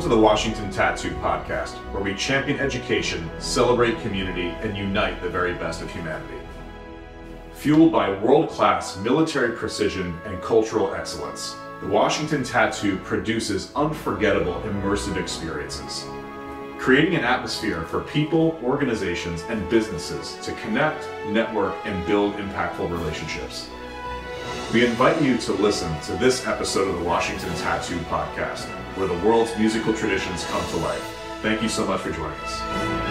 Welcome to the Washington Tattoo Podcast, where we champion education, celebrate community, and unite the very best of humanity. Fueled by world class military precision and cultural excellence, the Washington Tattoo produces unforgettable immersive experiences, creating an atmosphere for people, organizations, and businesses to connect, network, and build impactful relationships. We invite you to listen to this episode of the Washington Tattoo Podcast, where the world's musical traditions come to life. Thank you so much for joining us.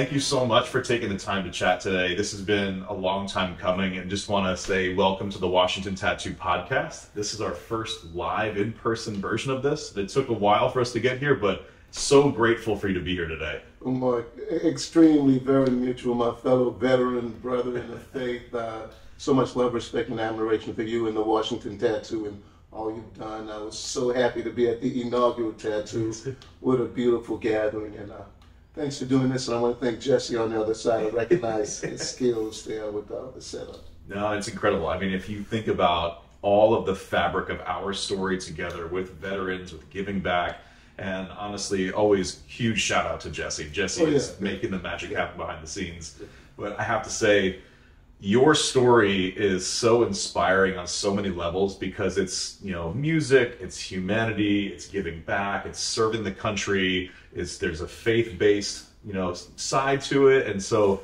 Thank you so much for taking the time to chat today. This has been a long time coming, and just want to say welcome to the Washington Tattoo Podcast. This is our first live in person version of this. It took a while for us to get here, but so grateful for you to be here today. My extremely, very mutual, my fellow veteran brother in the faith. Uh, so much love, respect, and admiration for you and the Washington Tattoo and all you've done. I was so happy to be at the inaugural tattoo. What a beautiful gathering. And uh, thanks for doing this. And I want to thank Jesse on the other side. I recognize his skills there with uh, the setup. No, it's incredible. I mean, if you think about all of the fabric of our story together with veterans, with giving back, and honestly, always huge shout out to Jesse. Jesse Oh, yeah. is making the magic happen behind the scenes. But I have to say, your story is so inspiring on so many levels because it's you know music, it's humanity, it's giving back, it's serving the country. It's there's a faith based you know side to it, and so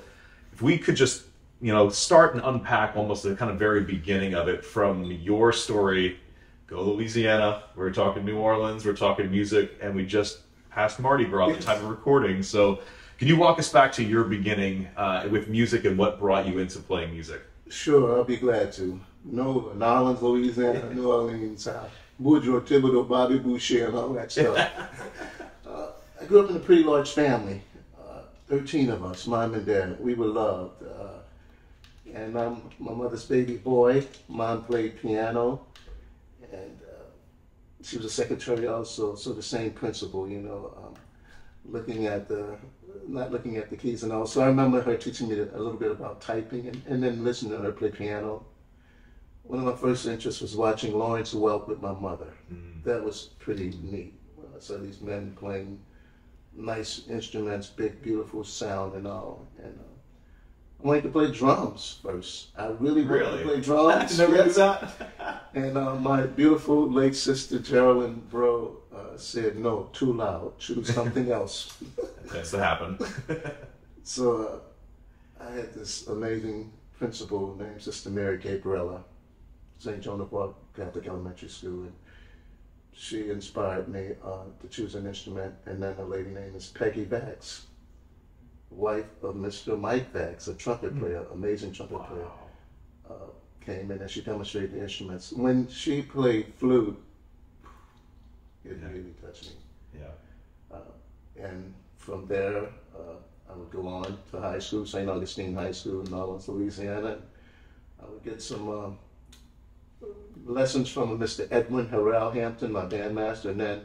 if we could just you know start and unpack almost the kind of very beginning of it from your story go louisiana we're talking new orleans we're talking music and we just passed mardi gras the time of recording so can you walk us back to your beginning uh, with music and what brought you into playing music Sure, I'll be glad to. No, New Orleans, Louisiana, New Orleans, uh, Boudreaux, Thibodeau, Bobby Boucher, and all that stuff. uh, I grew up in a pretty large family, uh, 13 of us, mom and dad. We were loved. Uh, and I'm my mother's baby boy. Mom played piano, and uh, she was a secretary also, so the same principle, you know, um, looking at the, not looking at the keys and all. So I remember her teaching me a little bit about typing and, and then listening to her play piano. One of my first interests was watching Lawrence Welk with my mother. That was pretty neat. Uh, so these men playing nice instruments, big, beautiful sound and all. And uh, I wanted to play drums first. I really wanted Really? to play drums. never yes. did that And uh, my beautiful late sister Geraldine Bro uh, said, "No, too loud. Choose something else." that's to happen so uh, I had this amazing principal named Sister Mary Caparella, St. Joan of Arc Catholic Elementary School, and she inspired me uh, to choose an instrument. And then a lady named is Peggy Vax, wife of Mr. Mike Vax, a trumpet player, amazing trumpet player uh, came in and she demonstrated the instruments. When she played flute, it Yeah. really touched me. yeah And from there, uh, I would go on to high school, St. Augustine High School in Orleans, Louisiana. I would get some um, lessons from a Mr. Edwin Harrell Hampton, my bandmaster, and then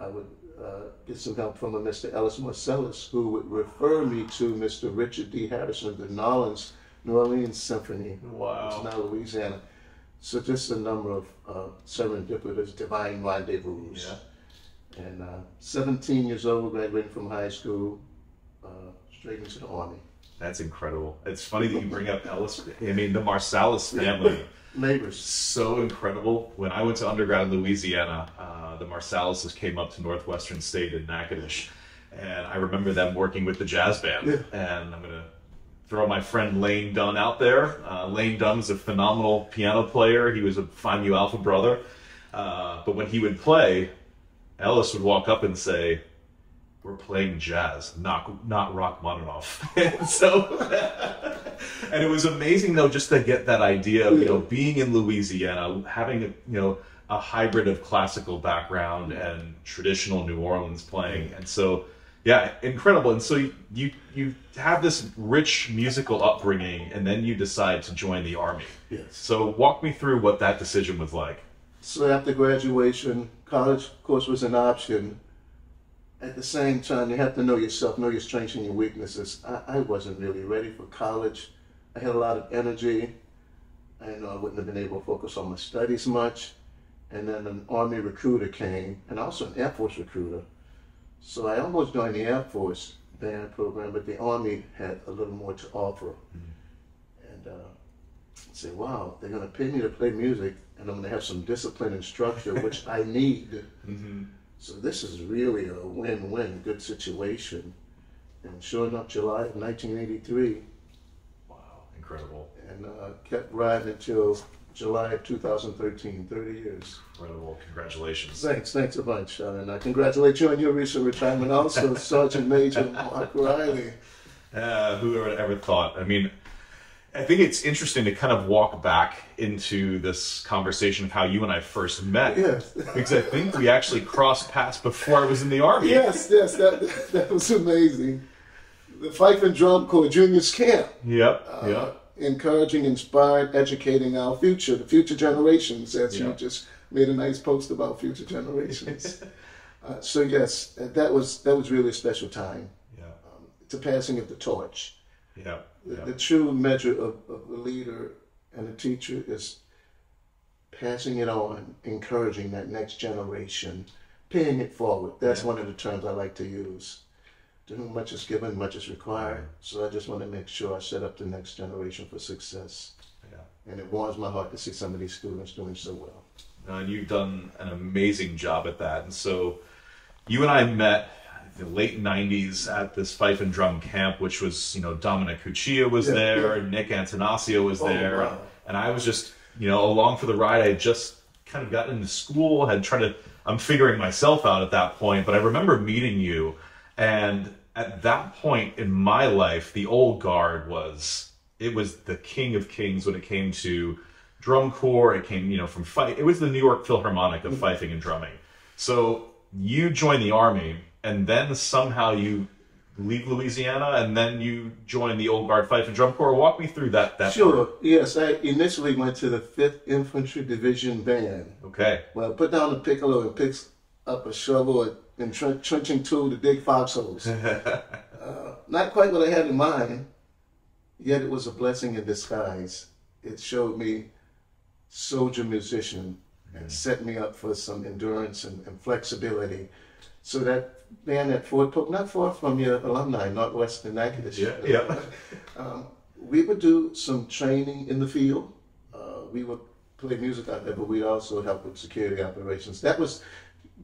I would uh, get some help from a Mr. Ellis Marsalis, who would refer me to Mr. Richard D. Harrison of the New Orleans, New Orleans Symphony. Wow. It's now Louisiana. So just a number of uh, serendipitous divine rendezvous. yeah And uh, 17 years old, graduating from high school, uh, straight into the army. that's incredible it's funny that you bring up ellis i mean the marsalis family Neighbors. so incredible. When I went to undergrad in Louisiana, uh, the Marsalises came up to Northwestern State in Natchitoches, and I remember them working with the jazz band. Yeah. And I'm gonna throw my friend Lane Dunn out there. Uh, Lane Dunn is a phenomenal piano player. He was a Phi Mu Alpha brother, uh, but when he would play, Ellis would walk up and say. We're playing jazz, not not Rachmaninoff. and so, and it was amazing though just to get that idea of you know being in Louisiana, having a you know a hybrid of classical background and traditional New Orleans playing, and so yeah, incredible. And so you you, you have this rich musical upbringing, and then you decide to join the army. Yes. So walk me through what that decision was like. So after graduation, college, of course, was an option. At the same time, you have to know yourself, know your strengths and your weaknesses. I, I wasn't really ready for college. I had a lot of energy. I know I wouldn't have been able to focus on my studies much. And then an Army recruiter came, and also an Air Force recruiter. So I almost joined the Air Force band program, but the Army had a little more to offer. Mm-hmm. And uh, I said, wow, they're going to pay me to play music, and I'm going to have some discipline and structure, which I need. Mm-hmm. So this is really a win-win, good situation. And sure enough, July of 1983. Wow, incredible. And uh, kept riding until July of 2013, 30 years. Incredible. Congratulations. Thanks. Thanks a bunch. Uh, and I congratulate you on your recent retirement also, Sergeant Major Mark Riley. Uh, who would ever thought? I mean, I think it's interesting to kind of walk back into this conversation of how you and I first met. Yes. because I think we actually crossed paths before I was in the Army. Yes, yes, that, that was amazing. The Fife and Drum Corps Juniors Camp. Yep, uh, yep encouraging, inspired, educating our future, the future generations, as yeah. you just made a nice post about future generations. uh, so yes, that was that was really a special time. Yeah. Um, the passing of the torch. Yeah. The, yeah. the true measure of, of a leader and a teacher is passing it on, encouraging that next generation, paying it forward. That's yeah. one of the terms I like to use to whom much is given, much is required. So I just want to make sure I set up the next generation for success. Yeah. And it warms my heart to see some of these students doing so well. and you've done an amazing job at that. And so you and I met in the late 90s at this Fife and Drum camp, which was, you know, Dominic Cuccia was yeah, there, yeah. Nick Attanasio was oh, there. Wow. And I was just, you know, along for the ride. I had just kind of gotten into school, had tried to, I'm figuring myself out at that point. But I remember meeting you and at that point in my life, the old guard was it was the king of kings when it came to drum corps. It came, you know, from fife. It was the New York Philharmonic of mm-hmm. fifing and drumming. So you join the army, and then somehow you leave Louisiana, and then you join the old guard fife and drum corps. Walk me through that. That sure. Part. Yes, I initially went to the Fifth Infantry Division band. Okay. Well, put down the piccolo and picks up a shovel and trenching tool to dig foxholes. uh, not quite what I had in mind, yet it was a blessing in disguise. It showed me soldier musician and mm. set me up for some endurance and, and flexibility. So that band at Fort Polk, not far from your alumni, Northwestern Natchitoches. Yeah, yeah. um, we would do some training in the field. Uh, we would play music out there, but we'd also help with security operations. That was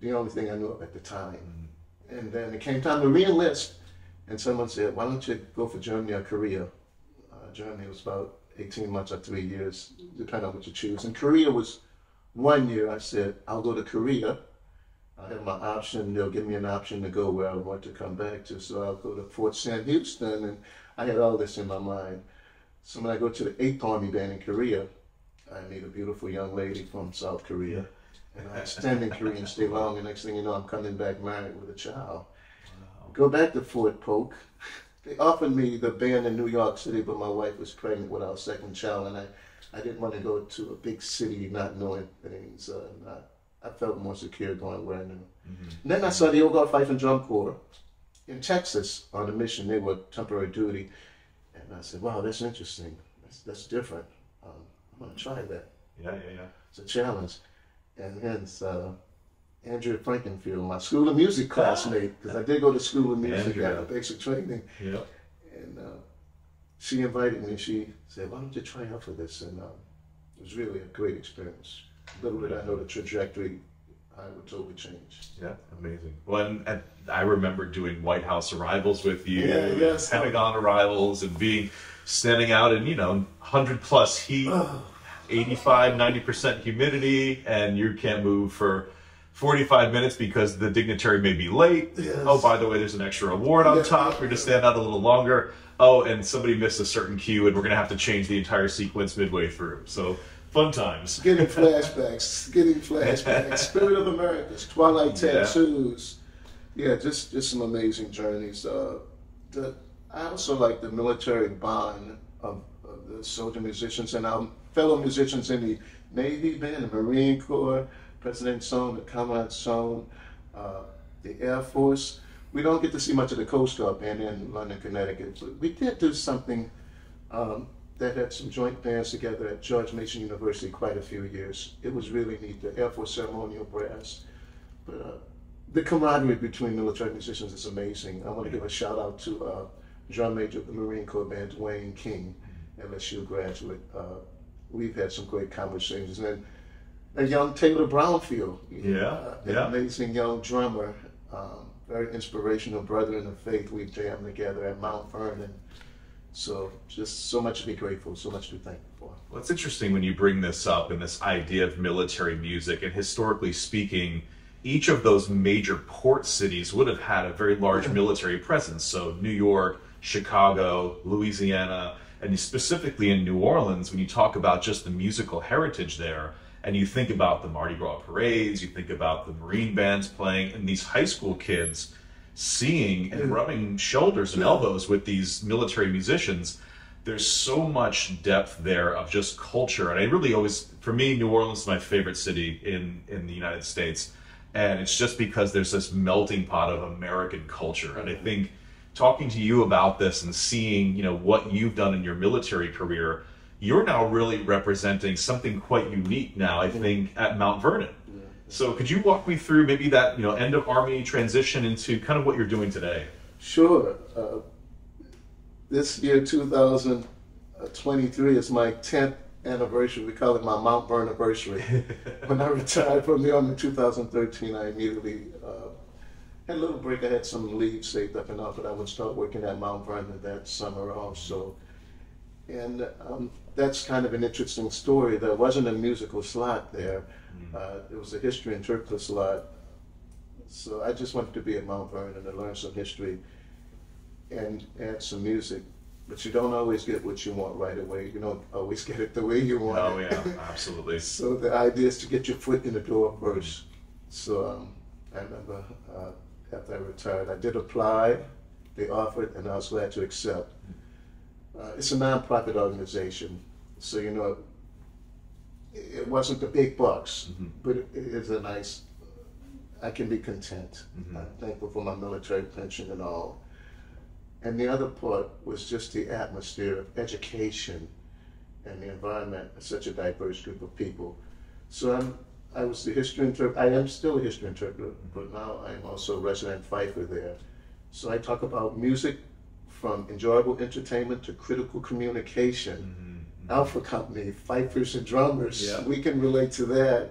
the only thing I knew at the time. And then it came time to reenlist, and someone said, "Why don't you go for Germany or Korea?" Uh, Germany was about 18 months or three years, depending on what you choose. And Korea was one year. I said, "I'll go to Korea." I have my option. They'll give me an option to go where I want to come back to. So I'll go to Fort Sam Houston, and I had all this in my mind. So when I go to the Eighth Army Band in Korea, I meet a beautiful young lady from South Korea and I extend in Korea and stay long. And next thing you know, I'm coming back married with a child. Wow. Go back to Fort Polk. They offered me the band in New York City, but my wife was pregnant with our second child, and I, I didn't want to go to a big city not knowing things. Uh, and I, felt more secure going where I knew. Mm-hmm. then I saw the Old Guard Fife and Drum Corps in Texas on a mission. They were temporary duty. And I said, wow, that's interesting. That's, that's different. Um, I'm going to try that. Yeah, yeah, yeah. It's a challenge and hence uh, Andrea Frankenfield, my school of music classmate, because I did go to school of music Andrea. at basic training. Yeah. And uh, she invited me. She said, "Why don't you try out for this?" And uh, it was really a great experience. Little did I know the trajectory I would totally change. Yeah, amazing. Well, and, and, I remember doing White House arrivals with you, yeah, yes. Pentagon arrivals, and being standing out in you know hundred plus heat. Oh 85, 90% humidity, and you can't move for 45 minutes because the dignitary may be late. Yes. Oh, by the way, there's an extra award on yeah. top. We're to stand out a little longer. Oh, and somebody missed a certain cue, and we're going to have to change the entire sequence midway through. So, fun times. Getting flashbacks. Getting flashbacks. Spirit of Americas, Twilight Tattoos. Yeah, yeah just, just some amazing journeys. Uh, the, I also like the military bond of, of the soldier musicians, and I'm fellow musicians in the Navy band, the Marine Corps, President's Own, the Commandant's Own, uh, the Air Force. We don't get to see much of the Coast Guard band in London, Connecticut, but we did do something um, that had some joint bands together at George Mason University quite a few years. It was really neat, the Air Force Ceremonial Brass. But uh, the camaraderie between military musicians is amazing. I want to give a shout out to uh, drum major of the Marine Corps band, Dwayne King, LSU graduate. Uh, we've had some great conversations. And a young Taylor Brownfield, Yeah, uh, yeah. amazing young drummer, um, very inspirational brother in the faith. We jammed together at Mount Vernon. So just so much to be grateful, so much to be thankful for. Well, it's interesting when you bring this up and this idea of military music. And historically speaking, each of those major port cities would have had a very large military presence. So, New York, Chicago, Louisiana, and specifically in New Orleans, when you talk about just the musical heritage there, and you think about the Mardi Gras parades, you think about the Marine bands playing, and these high school kids seeing and rubbing shoulders and elbows with these military musicians there's so much depth there of just culture. And i really always for me new orleans is my favorite city in in the united states. And it's just because there's this melting pot of american culture. And i think talking to you about this and seeing you know what you've done in your military career you're now really representing something quite unique now i think at mount vernon so could you walk me through maybe that you know end of army transition into kind of what you're doing today Sure. Uh, this year, 2023, is my 10th anniversary. We call it my Mount Vernon anniversary. when I retired from the Army in 2013, I immediately uh, had a little break. I had some leave saved up and off, but I would start working at Mount Vernon that summer also. And um, that's kind of an interesting story. There wasn't a musical slot there. Uh, there was a history interpreter slot. So I just wanted to be at Mount Vernon and learn some history and add some music. But you don't always get what you want right away. You don't always get it the way you want oh yeah absolutely so the idea is to get your foot in the door first. So um, I remember uh, after I retired, I did apply. They offered, and I was glad to accept. Uh, it's a nonprofit organization, so you know it wasn't the big bucks, but it is a nice. I can be content. I'm thankful for my military pension and all. And the other part was just the atmosphere of education and the environment such a diverse group of people. So I'm, I was the history interpreter. I am still a history interpreter, but now I'm also a resident fifer there. So I talk about music from enjoyable entertainment to critical communication. Alpha Company, fifers and drummers, Yeah. we can relate to that.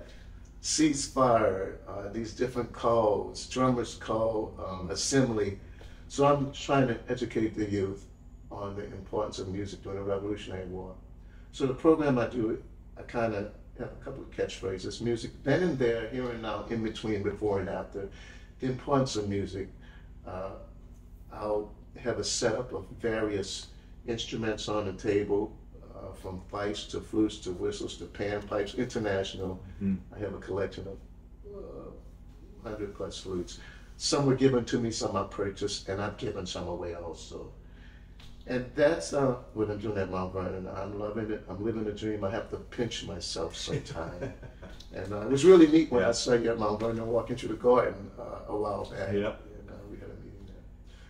Ceasefire, uh, these different calls, drummers call, um, assembly. So I'm trying to educate the youth on the importance of music during the Revolutionary War. So the program I do, I kind of have a couple of catchphrases: music, then and there, here and now, in between, before and after. The importance of music. Uh, I'll have a setup of various instruments on the table, uh, from fifes to flutes to whistles to panpipes, international. I have a collection of uh, 100 plus flutes. Some were given to me, some I purchased, and I've given some away also. And that's uh, what I'm doing at Mount Vernon. I'm loving it. I'm living a dream. I have to pinch myself sometime. and uh, it was really neat when Yeah. I saw you at Mount Vernon walking through the garden uh, a while back. Yeah. And, uh, we had a meeting there.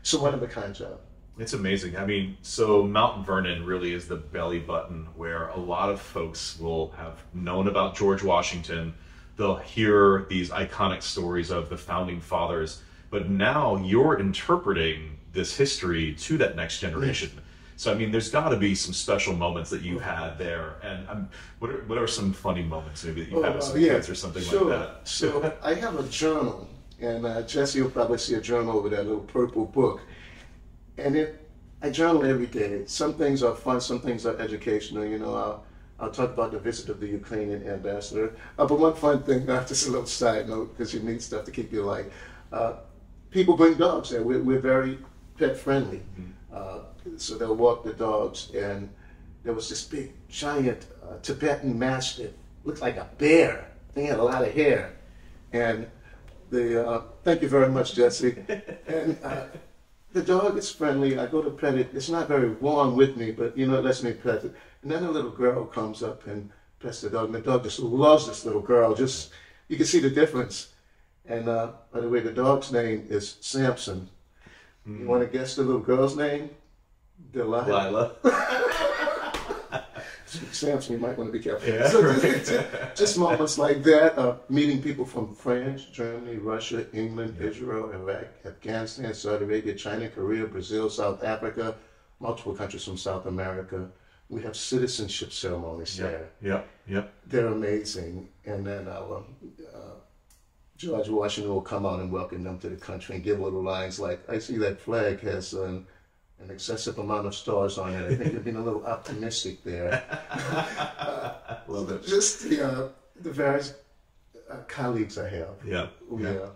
So one of a kind job. It's amazing. I mean, so Mount Vernon really is the belly button where a lot of folks will have known about George Washington. They'll hear these iconic stories of the founding fathers, but now you're interpreting this history to that next generation. So, I mean, there's got to be some special moments that you've had there. And um, what, are, what are some funny moments maybe that you've had with Oh, some yeah, kids or something sure. like that? So I have a journal, and uh, Jesse will probably see a journal with that little purple book. And it, I journal every day. Some things are fun, some things are educational. You know, I'll, I'll talk about the visit of the Ukrainian ambassador. Uh, but one fun thing, uh, just a little side note, because you need stuff to keep you light. Uh, people bring dogs there. We're, we're very pet friendly. Uh, so they'll walk the dogs, and there was this big, giant uh, Tibetan Mastiff. Looked like a bear. They had a lot of hair. And the, uh, thank you very much, Jesse. And uh, the dog is friendly. I go to pet it. It's not very warm with me, but you know, it lets me pet it. And then a little girl comes up and pets the dog, and the dog just loves this little girl. Just you can see the difference. And uh, by the way, the dog's name is Samson. You want to guess the little girl's name? Delilah. Lila. Samson, you might want to be careful. Yeah, so just, just- just moments like that, uh, meeting people from France, Germany, Russia, England, Israel, Iraq, Afghanistan, Saudi Arabia, China, Korea, Brazil, South Africa, multiple countries from South America. We have citizenship ceremonies there. Yeah, yeah. They're amazing. And then our uh, George Washington will come out and welcome them to the country and give little lines like, I see that flag has an, an excessive amount of stars on it. I think you're being a little optimistic there. Love it. Just the, uh, the various uh, colleagues I have. Yeah. We, Yeah. uh,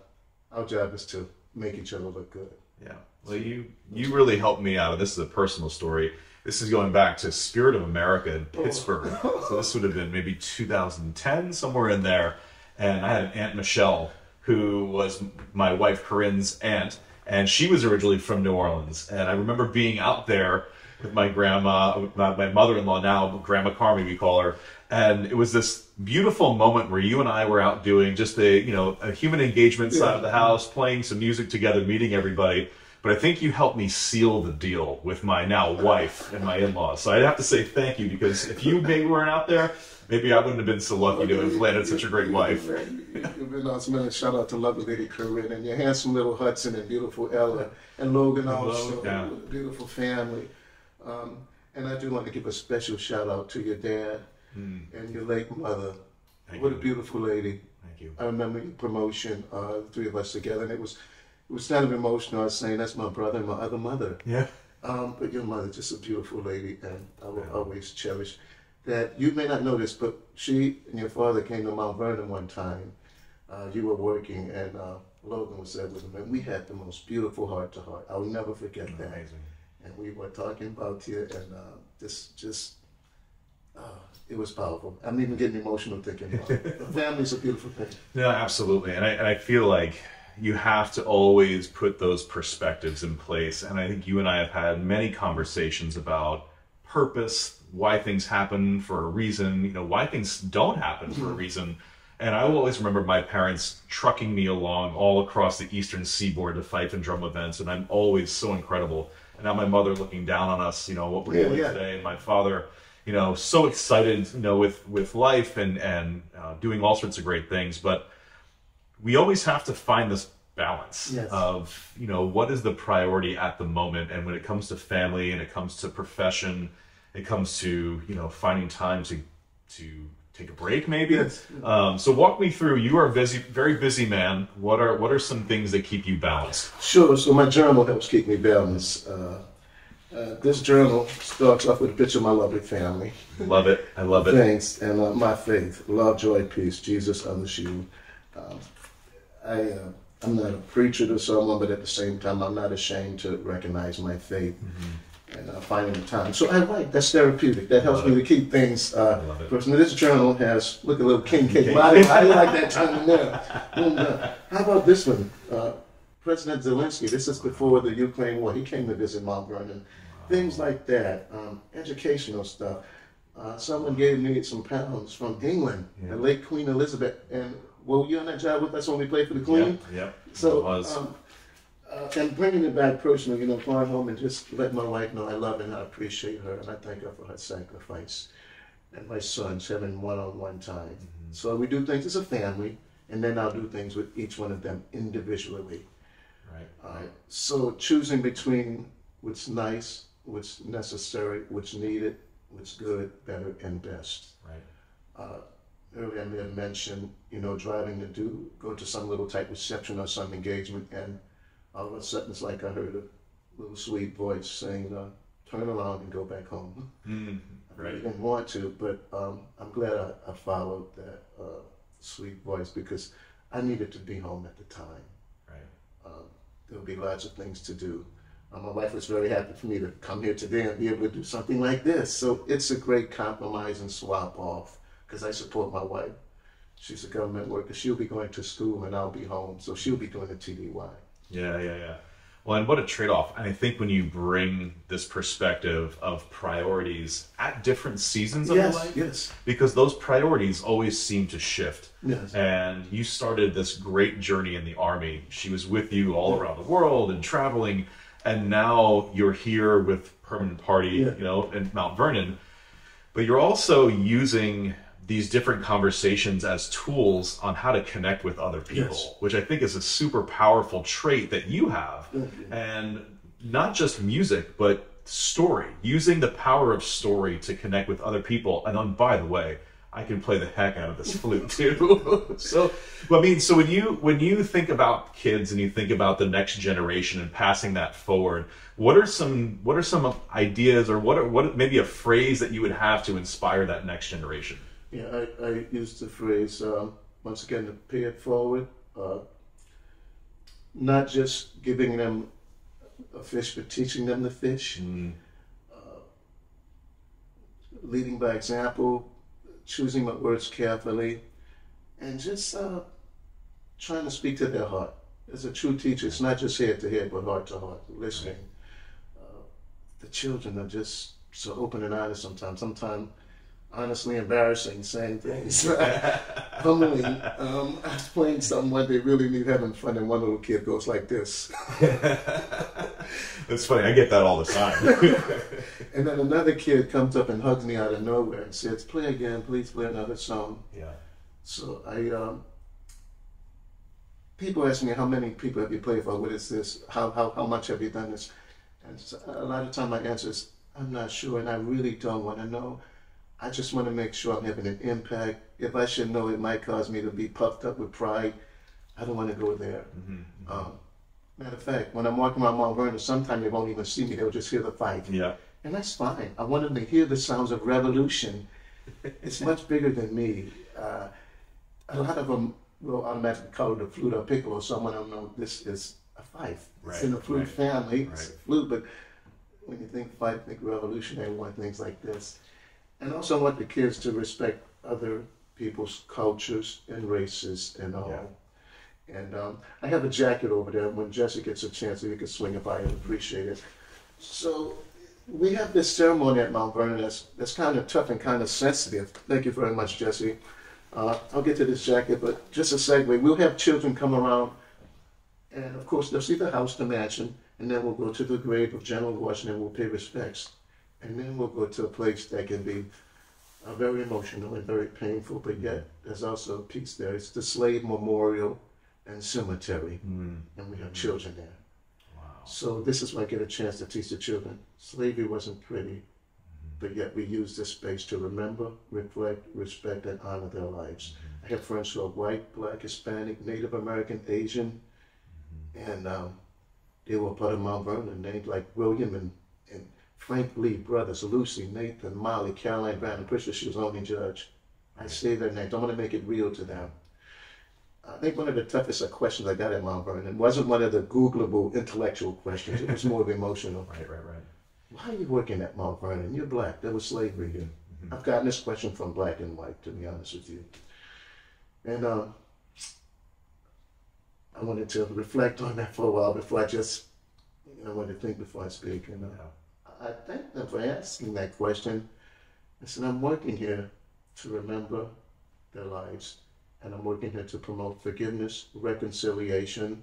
our job is to make each other look good. Yeah. Well, you you really helped me out. This is a personal story. This is going back to Spirit of America in Pittsburgh. So this would have been maybe 2010, somewhere in there. And I had an aunt Michelle who was my wife Corinne's aunt, and she was originally from New Orleans. And I remember being out there with my grandma, my, my mother-in-law now, Grandma Carmi, we call her. And it was this beautiful moment where you and I were out doing just a, you know, a human engagement side of the house, playing some music together, meeting everybody. But I think you helped me seal the deal with my now wife and my in-laws. So I'd have to say thank you because if you maybe weren't out there, maybe I wouldn't have been so lucky to have landed such a great wife. You've been awesome. And shout out to lovely lady Corinne and your handsome little Hudson and beautiful Ella and Logan also. yeah. Beautiful family. Um, and I do want to give a special shout out to your dad and your late mother. Thank what you. a beautiful lady. Thank you. I remember your promotion, uh, the three of us together, and it was it was kind of emotional. I was saying that's my brother and my other mother. Yeah. Um, but your mother, just a beautiful lady, and I will always cherish that. You may not know this, but she and your father came to Mount Vernon one time. Uh, you were working, and uh, Logan was there with him, and we had the most beautiful heart to heart. I will never forget that. Amazing. And we were talking about you, and uh, just, just, uh, it was powerful. I'm even getting emotional thinking about it. Family's a beautiful thing. No, absolutely. And I, and I feel like you have to always put those perspectives in place. And I think you and I have had many conversations about purpose, why things happen for a reason, you know, why things don't happen for a reason. And I will always remember my parents trucking me along all across the eastern seaboard to fife and drum events. And I'm always so incredible. And now my mother looking down on us, you know, what we're Yeah, doing yeah. today. And my father, you know, so excited, you know, with, with life and, and uh, doing all sorts of great things. But we always have to find this balance Yes. of you know what is the priority at the moment and when it comes to family and it comes to profession it comes to you know finding time to to take a break maybe Yes. um, so walk me through you are a busy very busy man what are what are some things that keep you balanced Sure. So my journal helps keep me balanced. Uh, uh, this journal starts off with a picture of my lovely family. love it i love it Thanks. And uh, my faith, love, joy, peace, Jesus on the shoe. Um, I, uh, I'm not a preacher to someone, but at the same time, I'm not ashamed to recognize my faith and uh, finding the time. So I write. That's therapeutic. That helps me to keep things uh, love it. personal. This journal has, look, a little king cake. Why, how like that tongue in there? Boom, done. How about this one? Uh, President Zelensky, this is before the Ukraine war. He came to visit Mount Vernon. Things like that. Um, educational stuff. Uh, someone gave me some pounds from England, Yeah. the late Queen Elizabeth. And were you on that job with us when we played for the Queen? yeah, yeah So, it was um, uh, and bringing it back personal, you know, flying home and just let my wife know I love and I appreciate her and I thank her for her sacrifice. And my sons having one-on-one time. So we do things as a family, and then I'll do things with each one of them individually. right Uh, so choosing between what's nice, what's necessary, what's needed, what's good, better, and best. right Uh, earlier I may have mentioned, you know, driving to do go to some little type reception or some engagement, and all of a sudden it's like I heard a little sweet voice saying, uh, "Turn around and go back home." mm, I right didn't want to, but um, I'm glad I, I followed that uh, sweet voice because I needed to be home at the time. right Um, there will be lots of things to do. Uh, my wife was very happy for me to come here today and be able to do something like this. So it's a great compromise and swap off because I support my wife. She's a government worker. She'll be going to school and I'll be home. So she'll be doing the TDY. Yeah, yeah, yeah. Well, and what a trade off. And I think when you bring this perspective of priorities at different seasons of Yes, life, yes. because those priorities always seem to shift. Yes. And you started this great journey in the Army. She was with you all around the world and traveling. And now you're here with Permanent Party, Yeah. you know, in Mount Vernon. But you're also using these different conversations as tools on how to connect with other people, Yes. which I think is a super powerful trait that you have. And not just music, but story, using the power of story to connect with other people. And oh, then, by the way, I can play the heck out of this flute too. so, I mean, so when you when you think about kids and you think about the next generation and passing that forward, what are some what are some ideas or what are what maybe a phrase that you would have to inspire that next generation? Yeah, I, I used the phrase um, once again to pay it forward, uh, not just giving them a fish, but teaching them to fish. Uh, leading by example, choosing my words carefully, and just uh, trying to speak to their heart. As a true teacher, it's not just head to head, but heart to heart, listening. Uh, the children are just so open and honest sometimes. Sometimes honestly embarrassing, saying things. Humbling. Um, I was playing something one day, really need having fun, and one little kid goes like this. It's funny, I get that all the time. And then another kid comes up and hugs me out of nowhere and says, Play again, please play another song. yeah. So I, um, people ask me, How many people have you played for? What is this? How, how, how much have you done this? And a lot of time my answer is, I'm not sure, and I really don't want to know. I just want to make sure I'm having an impact. If I should know it might cause me to be puffed up with pride, I don't want to go there. Um, matter of fact, when I'm walking around Mount Vernon, sometimes they won't even see me. They'll just hear the fife. Yeah. And that's fine. I want them to hear the sounds of revolution. It's much bigger than me. Uh, a lot of them will automatically call it a flute or piccolo, so I want them know this is a fife. It's in the flute right, family. It's a flute, but when you think fife, think revolutionary, want things like this. And also I want the kids to respect other people's cultures and races and all. And um, I have a jacket over there. When Jesse gets a chance, if you could swing it by, I'd appreciate it. So we have this ceremony at Mount Vernon that's, that's kind of tough and kind of sensitive. Thank you very much, Jesse. Uh, I'll get to this jacket, but just a segue. We'll have children come around, and of course, they'll see the house, the mansion, and then we'll go to the grave of General Washington. We'll pay respects, and then we'll go to a place that can be uh, very emotional and very painful, but yet there's also a peace there. It's the Slave Memorial and Cemetery, and we have children there. Wow. So this is where I get a chance to teach the children. Slavery wasn't pretty, but yet we use this space to remember, reflect, respect, and honor their lives. I have friends who are white, black, Hispanic, Native American, Asian, and um, they were part of Mount Vernon, named like William and, and Frank Lee, brothers, Lucy, Nathan, Molly, Caroline Brown, and Priscilla, she was Ona Judge. I say their names. I want to make it real to them. I think one of the toughest questions I got at Mount Vernon wasn't one of the Googleable intellectual questions. It was more of emotional. Right, right, right. Why are you working at Mount Vernon? You're black. There was slavery here. I've gotten this question from black and white, to be honest with you. And um, I wanted to reflect on that for a while before I just, you know, I wanted to think before I speak. And uh, I thank them for asking that question. I said, I'm working here to remember their lives, and I'm working here to promote forgiveness, reconciliation,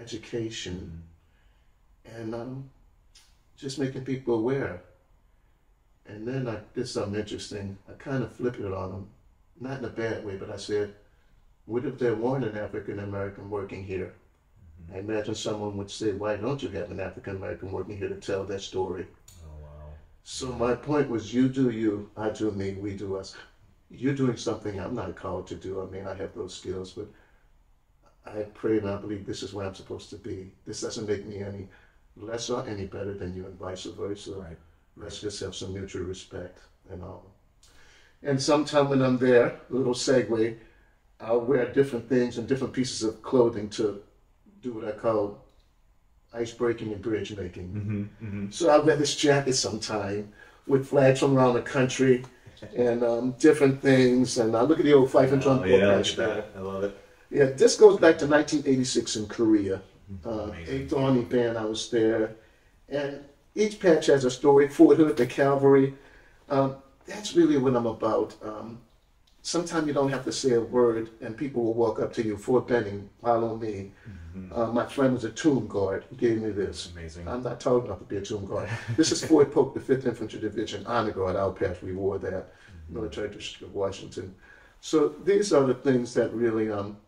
education, and um, just making people aware. And then I did something interesting. I kind of flipped it on them, not in a bad way, but I said, what if there weren't an African American working here? I imagine someone would say, why don't you have an African American working here to tell that story? Oh wow. So my point was, you do you, I do me, we do us. You're doing something I'm not called to do. I mean, I have those skills, but I pray and I believe this is where I'm supposed to be. This doesn't make me any less or any better than you, and vice versa. Right. Let's just have some mutual respect and all. And sometime when I'm there, a little segue, I'll wear different things and different pieces of clothing to do what I call ice breaking and bridge making. Mm-hmm, mm-hmm. So I'll wear this jacket sometime with flags from around the country and um, different things. And I look at the old fife and drum Oh, yeah, that. I love it. Yeah, this goes back to 1986 in Korea. Uh, Amazing. Eighth Army Band, I was there. And each patch has a story. Fort Hood, the Cavalry. Um, that's really what I'm about. Um, sometimes you don't have to say a word, and people will walk up to you. Fort Benning, follow me. Uh, my friend was a tomb guard. He gave me this. Amazing. I'm not tall enough to be a tomb guard. This is Fort Polk, the 5th Infantry Division, honor guard, our patch. We wore that. Military District of Washington. So these are the things that really um,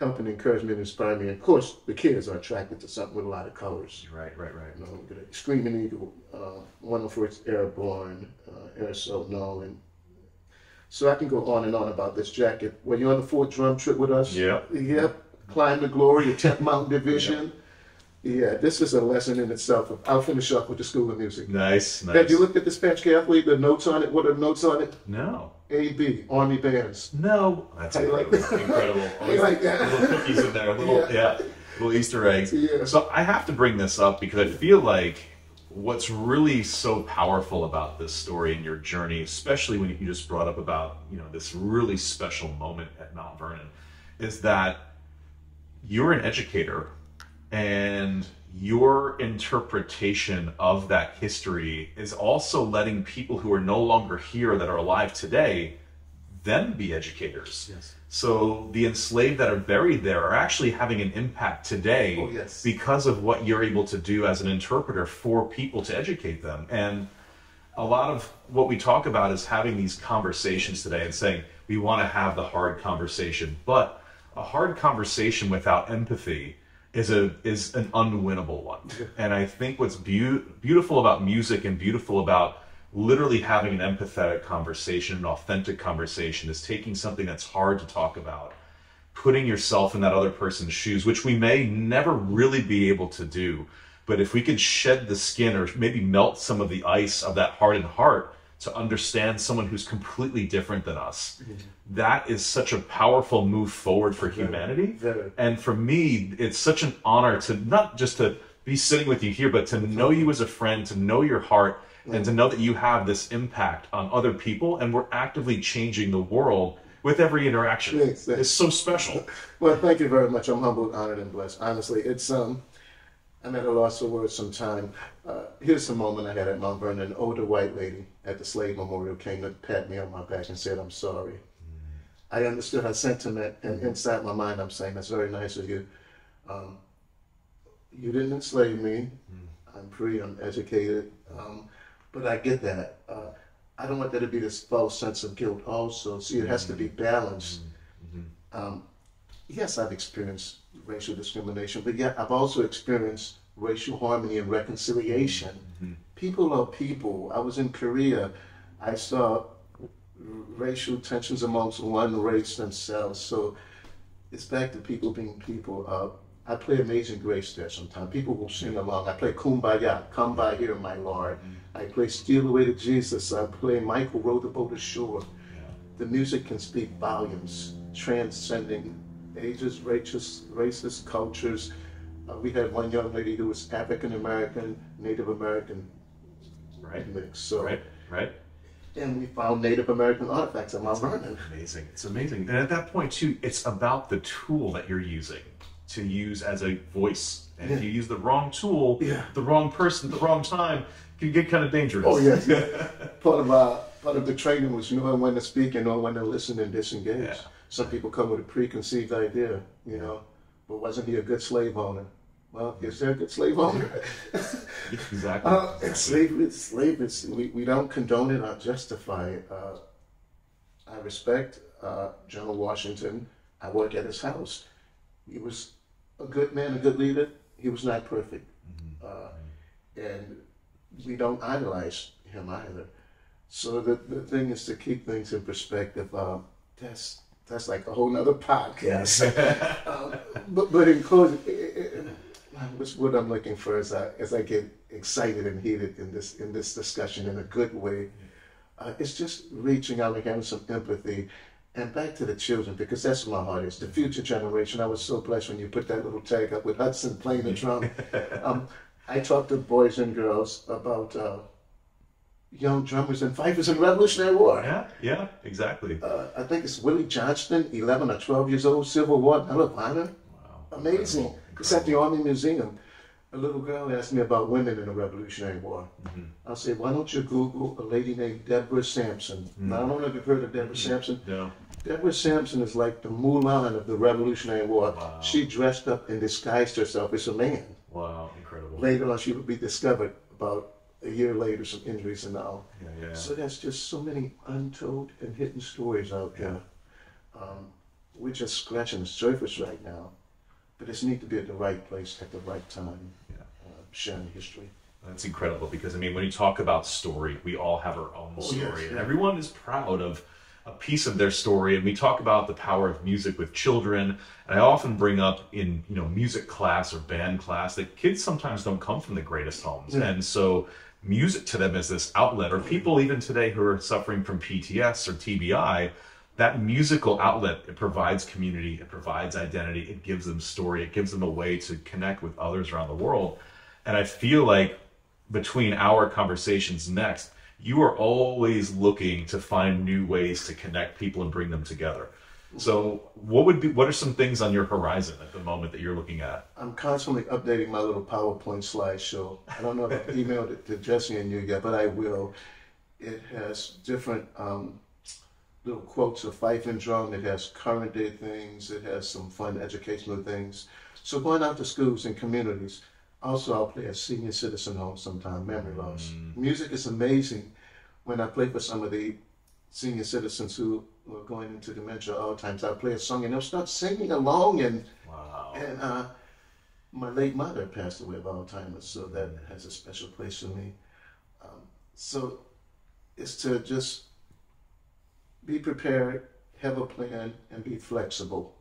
help and encourage me and inspire me. And of course, the kids are attracted to something with a lot of colors. Right, right, right. You know, Screaming Eagle, uh, one of which Airborne, uh, Air So No, and so I can go on and on about this jacket. Were you on the Fort Drum trip with us? Yeah. Yep. Climb the Glory, the 10th Mountain Division. Yeah, this is a lesson in itself. I'll finish up with the School of Music. Nice, nice. Have you looked at this patch carefully? The notes on it? What are the notes on it? No. AB, Army Bands. No. That's you like incredible. that? incredible. You like that? Little cookies in there, little Yeah. yeah, little Easter eggs. Yeah. So I have to bring this up because I feel like what's really so powerful about this story and your journey, especially when you just brought up about you know this really special moment at Mount Vernon, is that you're an educator and your interpretation of that history is also letting people who are no longer here that are alive today them be educators. Yes. So the enslaved that are buried there are actually having an impact today Oh, yes. because of what you're able to do as an interpreter for people to educate them. And a lot of what we talk about is having these conversations today and saying we want to have the hard conversation, but a hard conversation without empathy is a is an unwinnable one. And I think what's beau- beautiful about music and beautiful about literally having an empathetic conversation, an authentic conversation, is taking something that's hard to talk about, putting yourself in that other person's shoes, which we may never really be able to do. But if we could shed the skin or maybe melt some of the ice of that hardened heart to understand someone who's completely different than us, that is such a powerful move forward for humanity. And for me, it's such an honor to not just to be sitting with you here, but to know you as a friend, to know your heart, and to know that you have this impact on other people, and we're actively changing the world with every interaction. Thanks, thanks. It's so special. Well, thank you very much. I'm humbled, honored, and blessed. Honestly, it's um, I'm at a loss for words sometime. Uh, here's a moment I had at Mount Vernon. An older white lady at the Slave Memorial came to pat me on my back and said, "I'm sorry." I understood her sentiment, and inside my mind, I'm saying, "That's very nice of you. Um, you didn't enslave me. I'm free. I'm educated. Um, but I get that. Uh, I don't want there to be this false sense of guilt. Also, see, it has to be balanced." Um, yes, I've experienced racial discrimination, but yet I've also experienced racial harmony and reconciliation. People are people. I was in Korea. I saw racial tensions amongst one race themselves. So it's back to people being people. Uh, I play Amazing Grace there sometimes. People will sing along. I play Kumbaya, Come By Here, My Lord. I play Steal Away to Jesus. I play Michael Row the Boat Ashore. The music can speak volumes, transcending ages, races, races, cultures. Uh, we had one young lady who was African American, Native American Right. mix. So, Right. Right. and we found Native American artifacts at Mount Vernon. Amazing. It's amazing. And at that point, too, it's about the tool that you're using to use as a voice. And if you use the wrong tool, Yeah. the wrong person, at the wrong time, it can get kind of dangerous. Oh yes, part of uh, part of the training was knowing when to speak and knowing when to listen and disengage. Yeah. Some people come with a preconceived idea, you know, but wasn't he a good slave owner? Well, is there a good slave owner? exactly. Uh, it's slavery. We, we don't condone it or justify it. Uh, I respect uh, General Washington. I work at his house. He was a good man, a good leader. He was not perfect. Uh, and we don't idolize him either. So the, the thing is to keep things in perspective. Um, that's that's like a whole nother podcast. um, but but in closing, what's what I'm looking for is I, as I get excited and heated in this in this discussion in a good way, uh, it's just reaching out and having some empathy. And back to the children, because that's my heart is. The future generation. I was so blessed when you put that little tag up with Hudson playing the drum. um, I talk to boys and girls about uh, young drummers and fifers in the Revolutionary War. yeah, yeah, exactly. Uh, I think it's Willie Johnston, 11 or 12 years old, Civil War Medal of Honor. Wow. Amazing. It's at the Army Museum. A little girl asked me about women in the Revolutionary War. Mm-hmm. I said, why don't you Google a lady named Deborah Sampson? Now, I don't know if you've heard of Deborah Sampson. No. Deborah Sampson is like the Mulan of the Revolutionary War. Wow. She dressed up and disguised herself as a man. Wow, incredible. Later on, she would be discovered about a year later, some injuries and all. Yeah, yeah. So there's just so many untold and hidden stories out there. Um, we're just scratching the surface right now, but it's neat to be at the right place at the right time, Yeah. uh, sharing history. That's incredible because I mean, when you talk about story, we all have our own Oh, story, yes, and everyone is proud of a piece of their story. And we talk about the power of music with children. And I often bring up in you know music class or band class that kids sometimes don't come from the greatest homes, Yeah. and so music to them is this outlet. Or people even today who are suffering from PTS or TBI. That musical outlet, it provides community, it provides identity, it gives them story, it gives them a way to connect with others around the world. And I feel like between our conversations next, you are always looking to find new ways to connect people and bring them together. So, what would be what are some things on your horizon at the moment that you're looking at? I'm constantly updating my little PowerPoint slideshow. I don't know if I've emailed it to Jesse and you yet, but I will. It has different um, little quotes of fife and drum. It has current day things. It has some fun educational things. So going out to schools and communities. Also, I'll play at senior citizen homes sometime, memory loss. Music is amazing. When I play for some of the senior citizens who are going into dementia all times, I'll play a song and they'll start singing along and Wow. and uh, my late mother passed away of Alzheimer's, so that has a special place for me. Um, so it's to just be prepared, have a plan, and be flexible,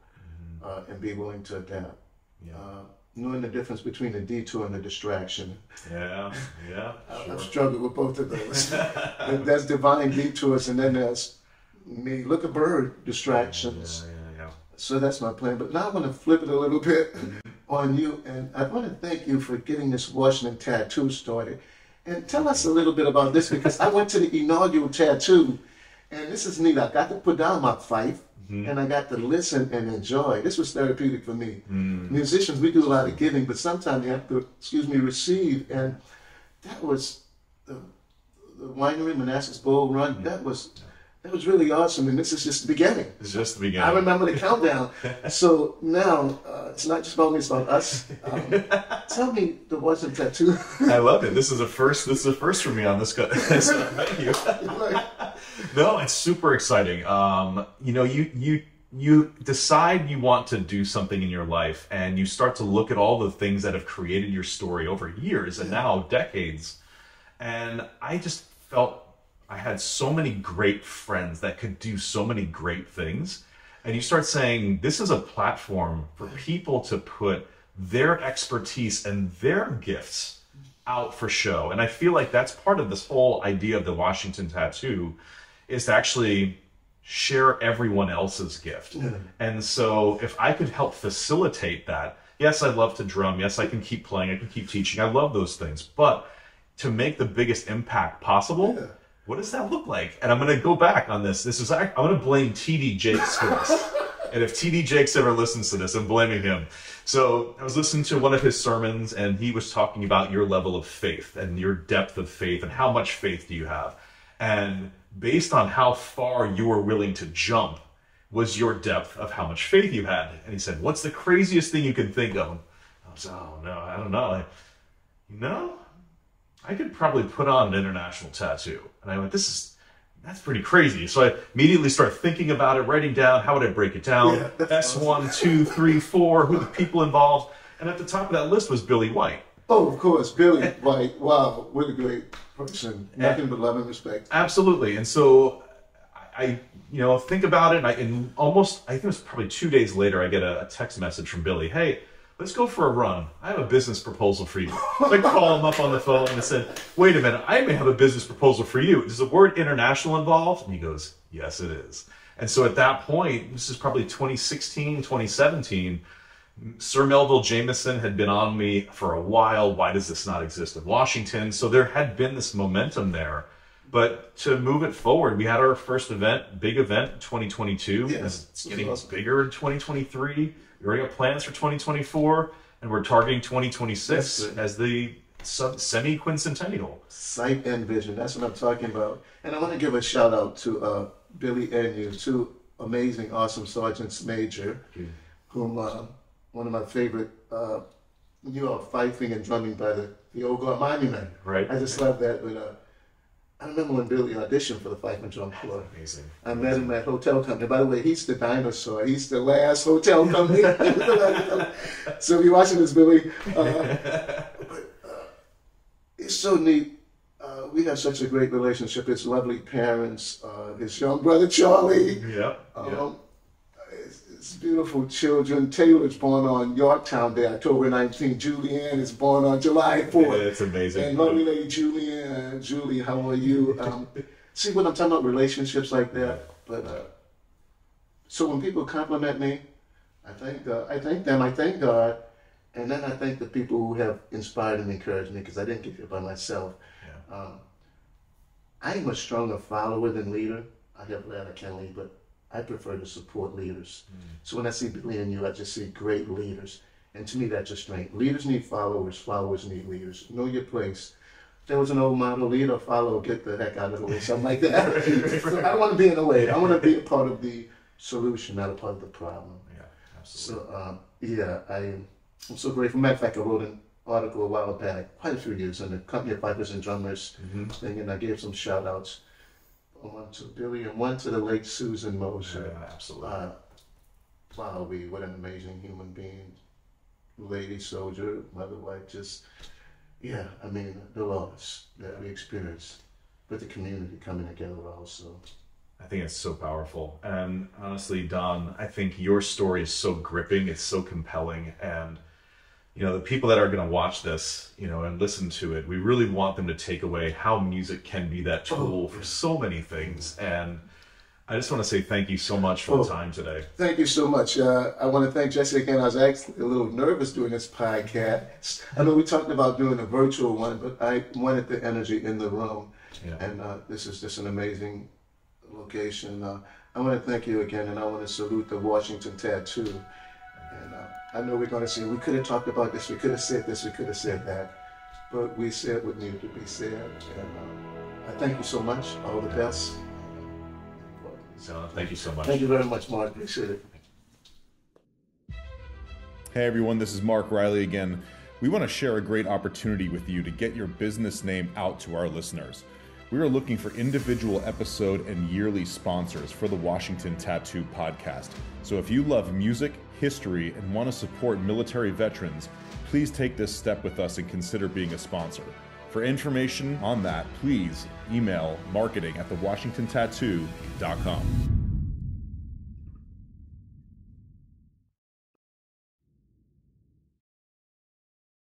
uh, and be willing to adapt. Yeah. Uh, knowing the difference between the detour and the distraction. Yeah. Yeah. I- Sure. I've struggled with both of those. There's divine detours, and then there's me, look a bird, distractions. Yeah, yeah, yeah. So that's my plan. But now I want to flip it a little bit on you, and I want to thank you for getting this Washington tattoo started. And tell us a little bit about this because I went to the inaugural tattoo, and this is neat. I got to put down my fife, and I got to listen and enjoy. This was therapeutic for me. Musicians, we do a lot of giving, but sometimes you have to, excuse me, receive. And that was the, the winery Manassas Bull Run. That was that was really awesome, and this is just the beginning. It's just the beginning. I remember the countdown. so now uh, it's not just about me; it's about us. Um, tell me the Washington tattoo. I love it. This is a first. This is a first for me on this. co- this venue. no, it's super exciting. Um, you know, you you you decide you want to do something in your life, and you start to look at all the things that have created your story over years and now decades. And I just felt I had so many great friends that could do so many great things. And you start saying, this is a platform for people to put their expertise and their gifts out for show. And I feel like that's part of this whole idea of the Washington tattoo is to actually share everyone else's gift. And so if I could help facilitate that, yes, I love to drum. Yes, I can keep playing. I can keep teaching. I love those things. But to make the biggest impact possible, what does that look like? And I'm going to go back on this. This is I'm going to blame TD Jakes for this. and if TD Jakes ever listens to this, I'm blaming him. So I was listening to one of his sermons, and he was talking about your level of faith and your depth of faith and how much faith do you have. And based on how far you were willing to jump was your depth of how much faith you had. And he said, What's the craziest thing you can think of? I was, Oh, no, I don't know. I, you know, I could probably put on an international tattoo. And I went, This is. That's pretty crazy. So I immediately start thinking about it, writing down how would I break it down? Yeah, that's S one, two, three, four, who are the people involved? And at the top of that list was Billy White. Oh, of course, Billy White. Wow, what a great person. Nothing but love and respect. Absolutely. And so I, I you know, think about it. And, I, and almost, I think it was probably two days later, I get a, a text message from Billy. Hey, let's go for a run. I have a business proposal for you. So I call him up on the phone and I said, wait a minute, I may have a business proposal for you. Is the word international involved? And he goes, yes, it is. And so at that point, this is probably 2016, 2017, Sir Melville Jameson had been on me for a while. Why does this not exist in Washington? So there had been this momentum there. But to move it forward, we had our first event, big event, 2022. Yes. and It's getting bigger in 2023. We already got plans for 2024. And and we're targeting 2026 as the semi quincentennial. Sight and vision. That's what I'm talking about. And I want to give a shout out to uh, Billy and you, two amazing, awesome sergeants major, whom uh, one of my favorite. Uh, you are fifing and drumming by the the old guard monument. Right. I just love that. But uh, I remember when Billy auditioned for the Fife and Drum Corps. Amazing. I met him at Hotel Company. By the way, he's the dinosaur. He's the last hotel company. so if you're watching this, Billy, uh, but, uh, it's so neat. Uh, we have such a great relationship. His lovely parents, uh, his young brother Charlie, Yep. yep. um, his beautiful children. Taylor's born on Yorktown Day, October 19th. Julianne is born on July 4th. It's amazing. And lovely lady Julianne, Julie, how are you? Um, see what I'm talking about, relationships like that. But uh, so when people compliment me, I thank God. I thank them. I thank God, and then I thank the people who have inspired and encouraged me because I didn't get here by myself. Um, I am a stronger follower than leader. I have led, I can lead, but I prefer to support leaders. Mm. So when I see Billy and you, I just see great leaders. And to me, that's just strength. Leaders need followers, followers need leaders. Know your place. There was an old motto, leader, follow, get the heck out of the way, something like that. so I don't want to be in the way. I want to be a part of the solution, not a part of the problem. Yeah, absolutely. So, um, yeah, I, um, I'm so grateful. Matter of fact, I wrote an article a while back, quite a few years, on the Company of Fifers and Drummers mm-hmm. thing, and I gave some shout outs. One to Billy and one to the late Susan Moser. yeah, absolutely. Uh, wow, we what an amazing human being, lady soldier, mother wife. Just yeah, I mean the loss that we experienced, but the community coming together also. I think it's so powerful. And honestly, Don, I think your story is so gripping, it's so compelling. And, you know, the people that are going to watch this, you know, and listen to it, we really want them to take away how music can be that tool for so many things. And I just want to say thank you so much for Oh. the time today. Thank you so much. Uh, I want to thank Jesse again. I was actually a little nervous doing this podcast. I know we talked about doing a virtual one, but I wanted the energy in the room. Yeah. And uh, this is just an amazing location. Uh, I want to thank you again, and I want to salute the Washington Tattoo. And I know we're going to say, we could have talked about this, we could have said this, we could have said that, but we said what needed to be said. And uh, I thank you so much. All the best. So thank you so much. Thank you very much, Mark. Appreciate it. Hey everyone, this is Mark Riley again. We want to share a great opportunity with you to get your business name out to our listeners. We are looking for individual episode and yearly sponsors for the Washington Tattoo Podcast. So if you love music, history, and want to support military veterans, please take this step with us and consider being a sponsor. For information on that, please email marketing at thewashingtontattoo.com.